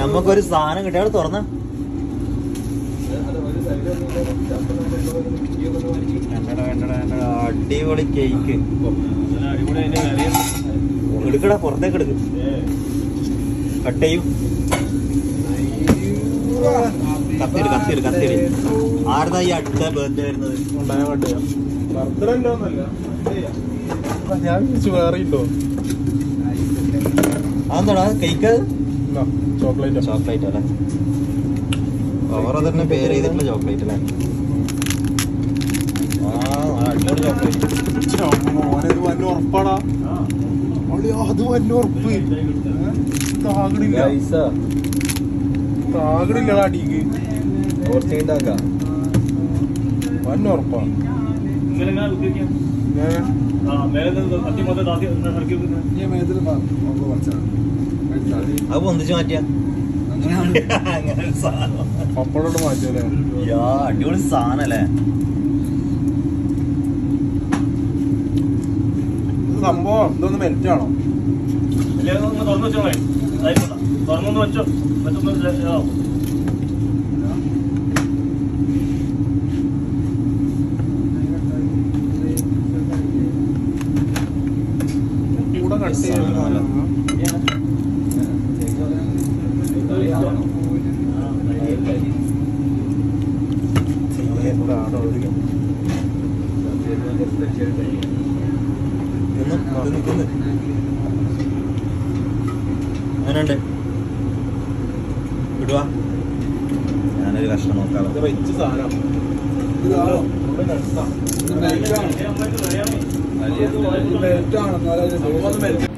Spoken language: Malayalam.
നമുക്കൊരു സാധനം കിട്ടി. അവിടെ തുറന്ന. അടിപൊളി കേക്ക് എടുക്കടാ പുറത്തേക്ക് എടുക്ക്. കട്ട് ചെയ്യും. കത്തിയിട് കത്തിയിട് കത്തിയിട്. ആരുതാ ഈ അടുത്ത ബർത്ത്ഡേ വരുന്നത്? ബർത്ത്ഡേ ഉണ്ടോന്നല്ല ഞാൻ വേറെ ഉണ്ടോ? അതെന്താടാ കേക്ക് ചോക്ലേറ്റ്? ചോക്ലേറ്റ് അല്ലേ? അവർ തന്നെ പേര് ചെയ്തിട്ടുള്ള ചോക്ലേറ്റ് അല്ലേ? അടിപൊളി ചോക്ലേറ്റ്. വല്ല ഉറപ്പാടാ. അത് വല്ല ഉറപ്പ്. താകണില്ല. താകണില്ലടാ അടിക്ക്. വല്ല ഉറപ്പാ. ഏ? അത് മാറ്റിയ. മാറ്റിയല്ലേ? അടിപൊളി സാധനല്ലേ? സംഭവം ഇതൊന്ന് മെൽറ്റ് ആണോ? തുറന്നു വെച്ചോ. വെച്ചൊന്ന് വെച്ചോ കട്ട് അങ്ങനുണ്ട് വിടുവാ ഞാനൊരു കഷ്ണം നോക്കാം ഇത് വെച്ച് സാധനം